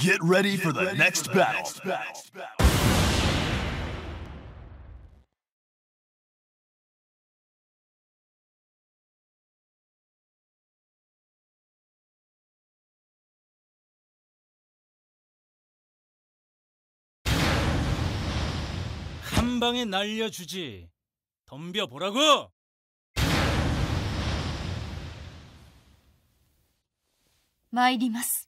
Get ready for the next battle. 한 방에 날려주 지. 덤벼보라 고! 마이리마 스.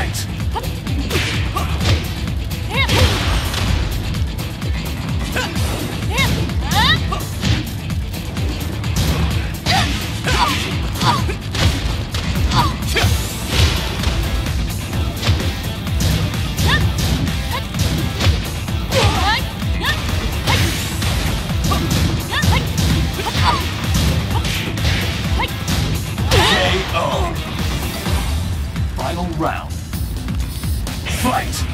Fight! Final round. Fight!